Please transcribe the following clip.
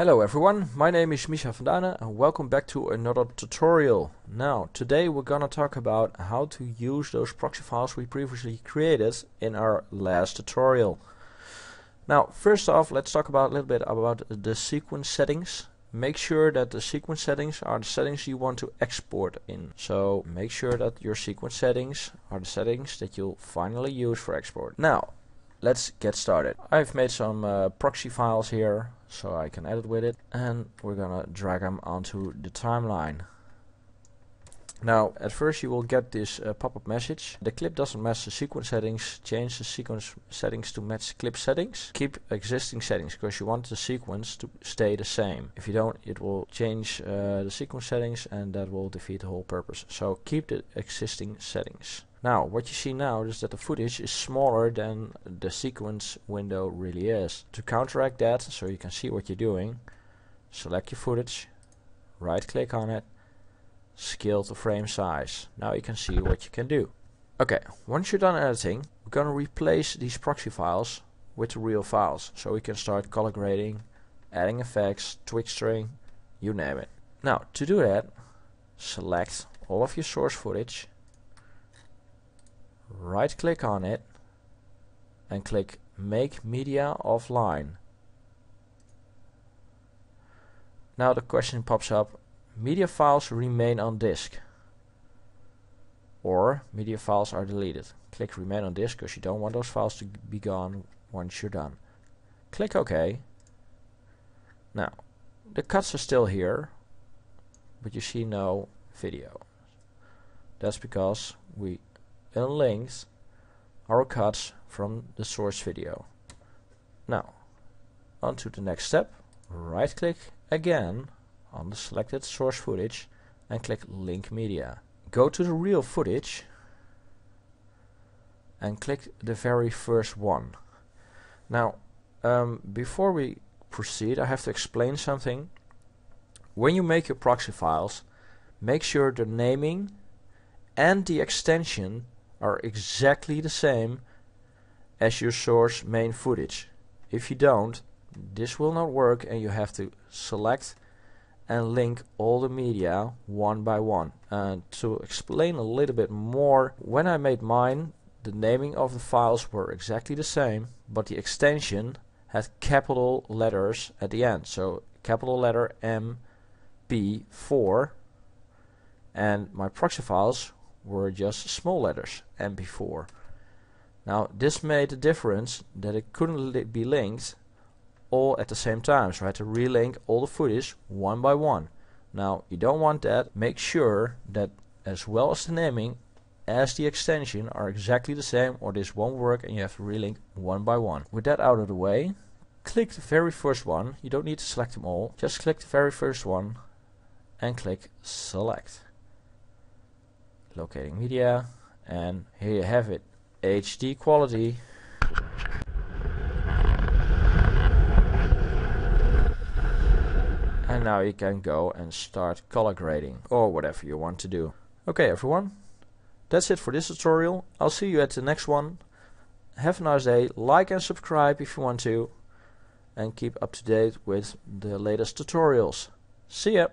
Hello everyone, my name is Misha van Duinen and welcome back to another tutorial. Now, today we're gonna talk about how to use those proxy files we previously created in our last tutorial. Now, first off, let's talk about a little bit about the sequence settings. Make sure that the sequence settings are the settings you want to export in. So make sure that your sequence settings are the settings that you'll finally use for export. Now, let's get started. I've made some uh, proxy files here so I can edit with it and we're gonna drag them onto the timeline. Now at first you will get this uh, pop-up message. The clip doesn't match the sequence settings. Change the sequence settings to match clip settings. Keep existing settings because you want the sequence to stay the same. If you don't it will change uh, the sequence settings and that will defeat the whole purpose. So keep the existing settings. Now, what you see now is that the footage is smaller than the sequence window really is. To counteract that, so you can see what you're doing, select your footage, right click on it, scale to frame size. Now you can see what you can do. Okay, once you're done editing, we're going to replace these proxy files with the real files. So we can start color grading, adding effects, texturing, you name it. Now, to do that, select all of your source footage right click on it and click make media offline. Now the question pops up media files remain on disk or media files are deleted. Click remain on disk because you don't want those files to be gone once you're done. Click OK. Now the cuts are still here but you see no video. That's because we unlinked are cut from the source video. Now, on to the next step. Right click again on the selected source footage and click link media. Go to the real footage and click the very first one. Now, um, before we proceed, I have to explain something. When you make your proxy files, make sure the naming and the extension are exactly the same as your source main footage. If you don't, this will not work and you have to select and link all the media one by one. And to explain a little bit more, when I made mine, the naming of the files were exactly the same, but the extension had capital letters at the end. So capital letter MP4 and my proxy files were just small letters, MP4. Now this made the difference that it couldn't li be linked all at the same time, so I had to relink all the footage one by one. Now you don't want that, make sure that as well as the naming as the extension are exactly the same or this won't work and you have to relink one by one. With that out of the way, click the very first one, you don't need to select them all, just click the very first one and click select locating media and here you have it HD quality. And now you can go and start color grading or whatever you want to do. Okay everyone that's it for this tutorial. I'll see you at the next one. Have a nice day. Like and subscribe if you want to and keep up to date with the latest tutorials. See ya